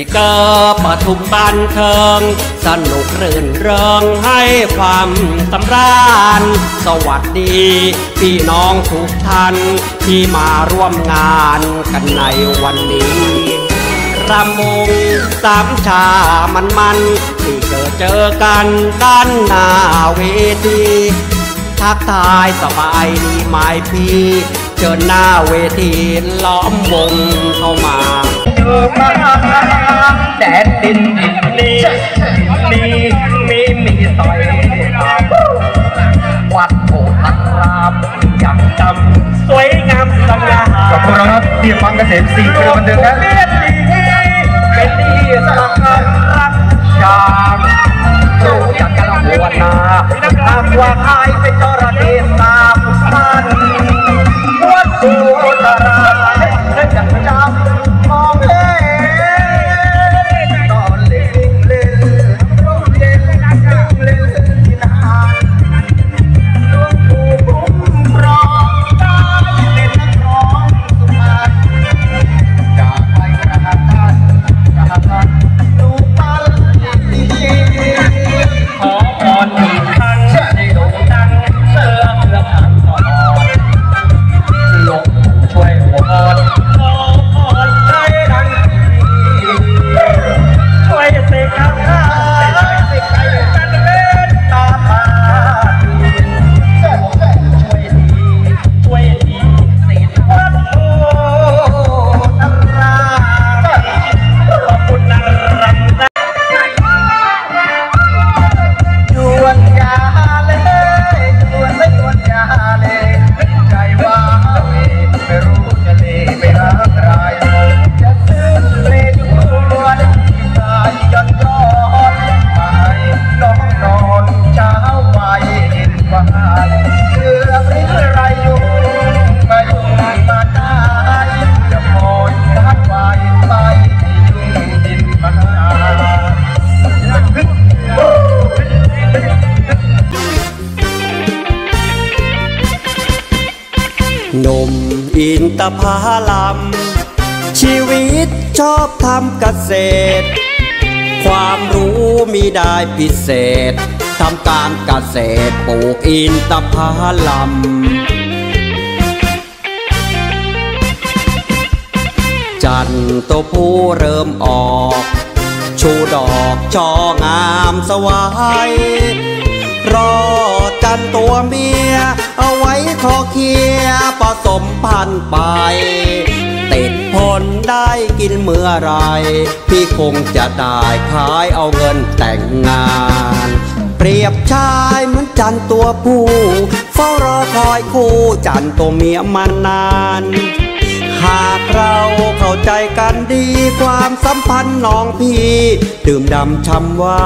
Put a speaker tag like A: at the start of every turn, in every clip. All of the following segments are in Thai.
A: ลีเกอร์ปทุมบันเทิง สนุกรื่นเริงให้ความสำราญ สวัสดี พี่น้องทุกท่านที่มาร่วมงานกันในวันนี้รำวงสามชามันมันที่เกิดเจอกันด้านหน้าเวทีทักทายสบายดีไหมพี่ เชิญหน้าเวทีล้อมวงเข้ามาอยู่มาแดนดินดินนี้มีมีมีต่อยวัดโพธัรามยังจำสวยงามสง่า
B: ขอบคุณครับเรียบฟังเกษมสี่กิโลบันเทิงครับ
A: เป็นที่สักรักชารู้จักกันหัวนาหากว่าใครเป็นจระเข้ตา อินตพาลัมชีวิตชอบทำเกษตร ความรู้มีได้พิเศษทำการเกษตรปลูกอินตพาลัมจันตัวผู้เริ่มออก ชูดอกช่องามสวาย รอจันตัวเมีย เอาไว้คอเคียผสมพันธุ์ไป ติดผลได้กินเมื่อไร พี่คงจะได้ขายเอาเงินแต่งงาน เปรียบชายเหมือนจันตัวผู้เฝ้ารอคอยคู่จันตัวเมียมานานหากเราเข้าใจกันดีความสัมพันธ์น้องพี่ ดื่มดำช้ำว่า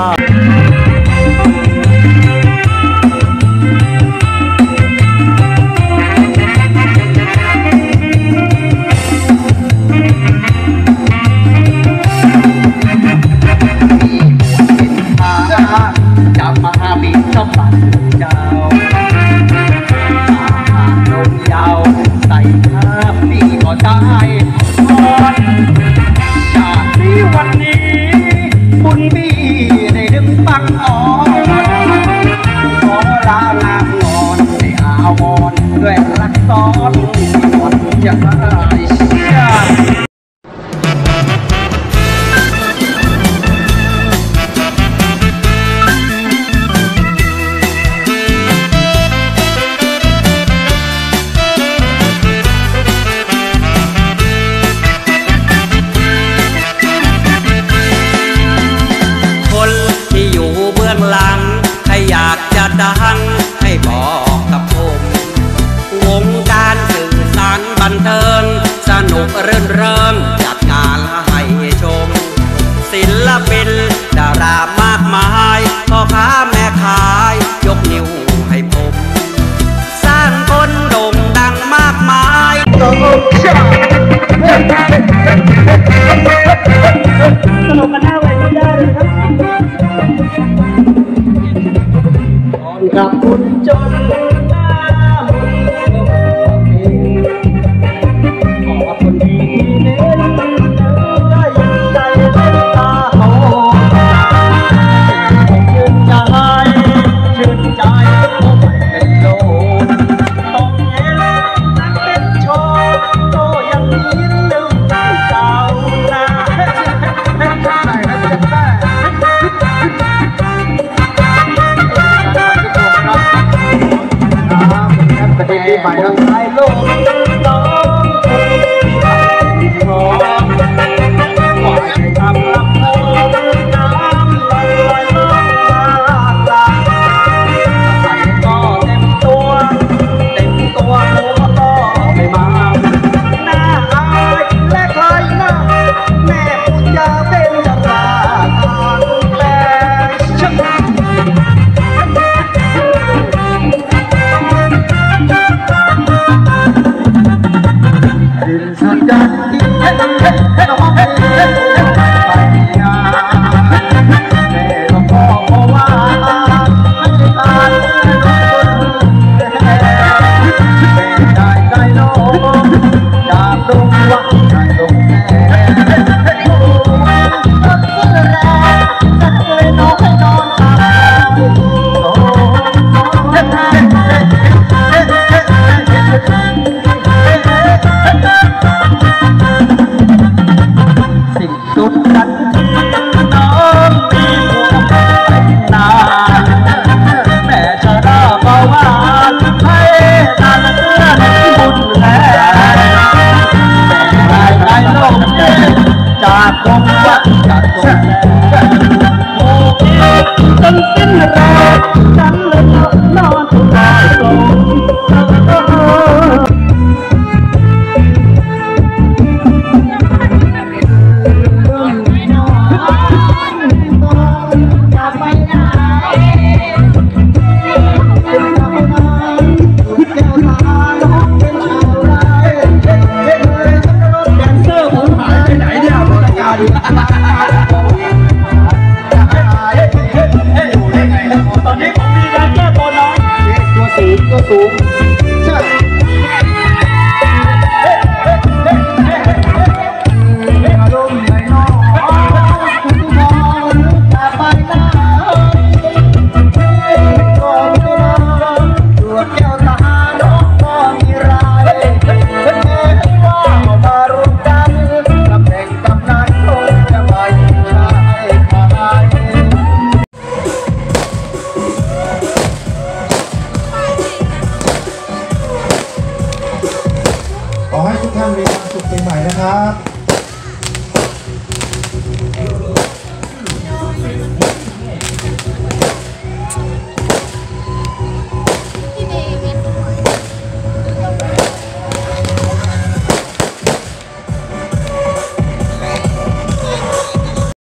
A: 买了它 จนสิ้ ตั